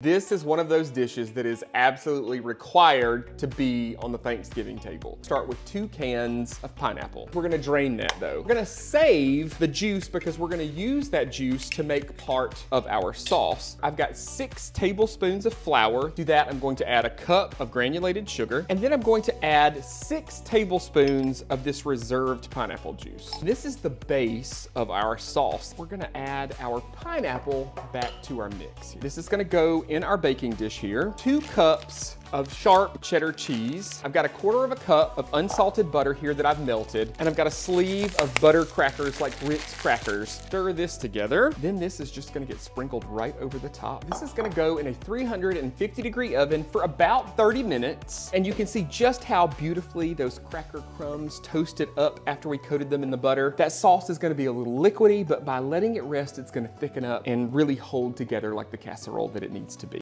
This is one of those dishes that is absolutely required to be on the Thanksgiving table. Start with two cans of pineapple. We're gonna drain that though. We're gonna save the juice because we're gonna use that juice to make part of our sauce. I've got six tablespoons of flour. To that, I'm going to add a cup of granulated sugar, and then I'm going to add six tablespoons of this reserved pineapple juice. This is the base of our sauce. We're gonna add our pineapple back to our mix. This is gonna go in our baking dish here, two cups of sharp cheddar cheese. I've got a quarter of a cup of unsalted butter here that I've melted, and I've got a sleeve of butter crackers like Ritz crackers. Stir this together. Then this is just gonna get sprinkled right over the top. This is gonna go in a 350 degree oven for about 30 minutes, and you can see just how beautifully those cracker crumbs toasted up after we coated them in the butter. That sauce is gonna be a little liquidy, but by letting it rest, it's gonna thicken up and really hold together like the casserole that it needs to be.